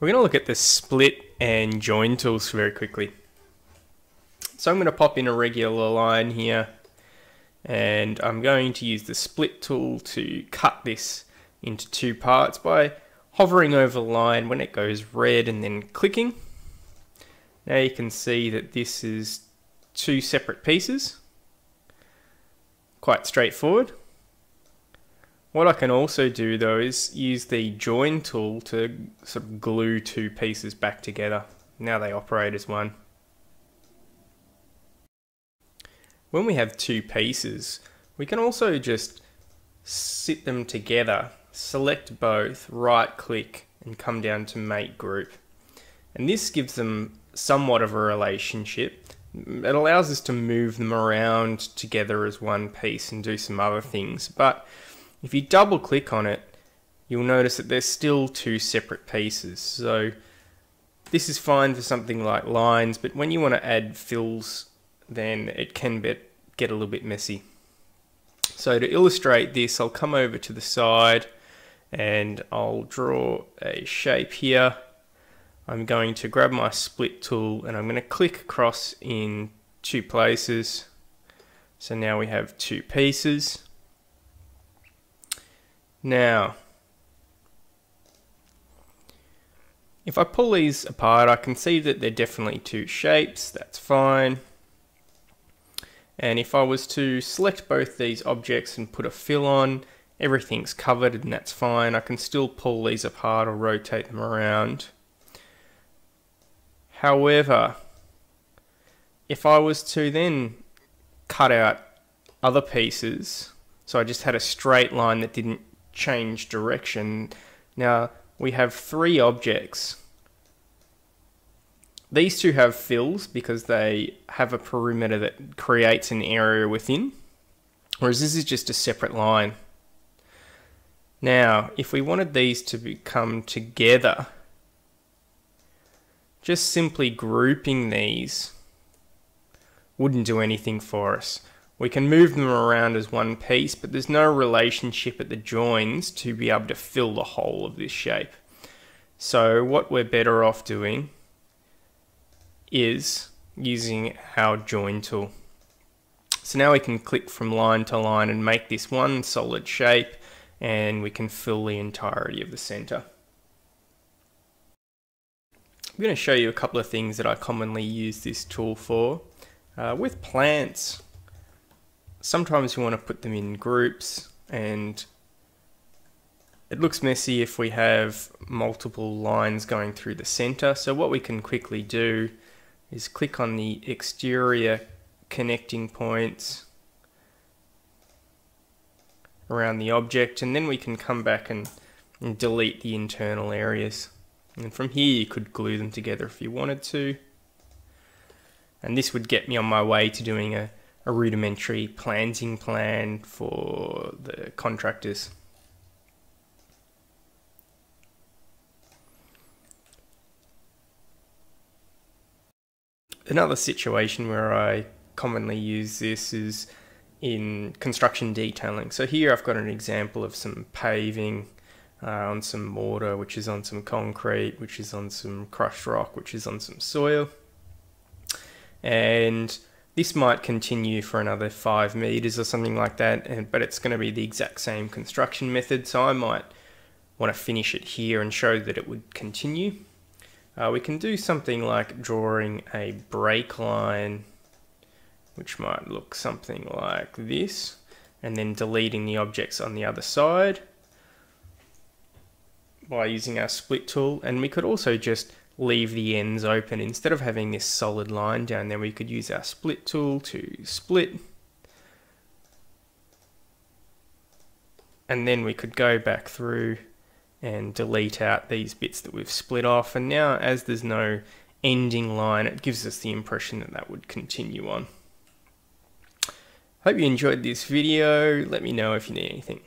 We're going to look at the split and join tools very quickly. So I'm going to pop in a regular line here and I'm going to use the split tool to cut this into two parts by hovering over the line when it goes red and then clicking. Now you can see that this is two separate pieces. Quite straightforward. What I can also do though is use the join tool to sort of glue two pieces back together. Now they operate as one. When we have two pieces, we can also just sit them together, select both, right click and come down to make group. And this gives them somewhat of a relationship. It allows us to move them around together as one piece and do some other things. But if you double click on it, you'll notice that there's still two separate pieces. So this is fine for something like lines, but when you want to add fills, then it can get, get a little bit messy. So to illustrate this, I'll come over to the side and I'll draw a shape here. I'm going to grab my split tool and I'm going to click across in two places. So now we have two pieces. Now, if I pull these apart, I can see that they're definitely two shapes. That's fine. And if I was to select both these objects and put a fill on, everything's covered and that's fine. I can still pull these apart or rotate them around. However, if I was to then cut out other pieces, so I just had a straight line that didn't change direction. Now we have three objects. These two have fills because they have a perimeter that creates an area within, whereas this is just a separate line. Now, if we wanted these to become together, just simply grouping these wouldn't do anything for us. We can move them around as one piece, but there's no relationship at the joins to be able to fill the whole of this shape. So what we're better off doing is using our join tool. So now we can click from line to line and make this one solid shape and we can fill the entirety of the center. I'm going to show you a couple of things that I commonly use this tool for. Uh, with plants, sometimes we want to put them in groups and it looks messy if we have multiple lines going through the center. So what we can quickly do is click on the exterior connecting points around the object and then we can come back and, and delete the internal areas. And from here you could glue them together if you wanted to. And this would get me on my way to doing a a rudimentary planting plan for the contractors. Another situation where I commonly use this is in construction detailing. So here I've got an example of some paving uh, on some mortar, which is on some concrete, which is on some crushed rock, which is on some soil. And this might continue for another five meters or something like that, and, but it's going to be the exact same construction method. So I might want to finish it here and show that it would continue. Uh, we can do something like drawing a break line, which might look something like this, and then deleting the objects on the other side by using our split tool. And we could also just leave the ends open. Instead of having this solid line down there, we could use our split tool to split. And then we could go back through and delete out these bits that we've split off. And now as there's no ending line, it gives us the impression that that would continue on. Hope you enjoyed this video. Let me know if you need anything.